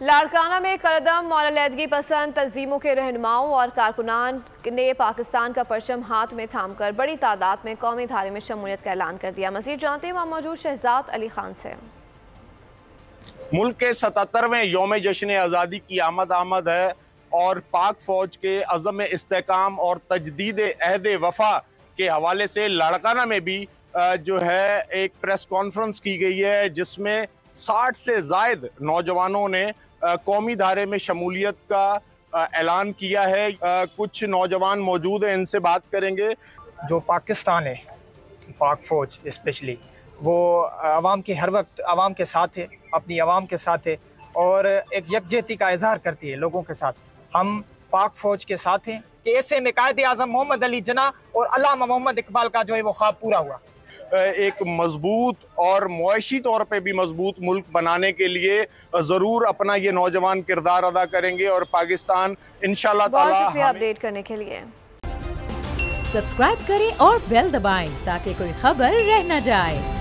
लाड़काना में कदम और अलीहदगी पसंद तंजीमों के रहनुमाओं और कारकुनान ने पाकिस्तान का परचम हाथ में थाम कर बड़ी तादाद में कौमी धारे में शमूलियत का ऐलान कर दिया। मजीद जानते वहाँ मौजूद शहजाद अली खान से। मुल्क के सतहत्तरवें योम जश्न आज़ादी की आमद आमद है और पाक फौज के अज़म इसकाम और तजदीद अहद वफा के हवाले से लाड़काना में भी जो है एक प्रेस कॉन्फ्रेंस की गई है, जिसमें साठ से जायद नौजवानों ने कौमी धारे में शमूलियत का ऐलान किया है। कुछ नौजवान मौजूद हैं, इनसे बात करेंगे। जो पाकिस्तान है, पाक फौज स्पेशली वो आवाम के हर वक्त आवाम के साथ है, अपनी आवाम के साथ है और एक यकजहती का इजहार करती है लोगों के साथ। हम पाक फौज के साथ हैं, कि ऐसे में कायद आज़म मोहम्मद अली जना और अलामा मोहम्मद इकबाल का जो है वो ख्वाब पूरा हुआ। एक मज़बूत और मुशी तौर पे भी मज़बूत मुल्क बनाने के लिए ज़रूर अपना ये नौजवान किरदार अदा करेंगे और पाकिस्तान इन ताला अपडेट करने के लिए। सब्सक्राइब करें और बेल दबाएँ ताकि कोई खबर रह न जाए।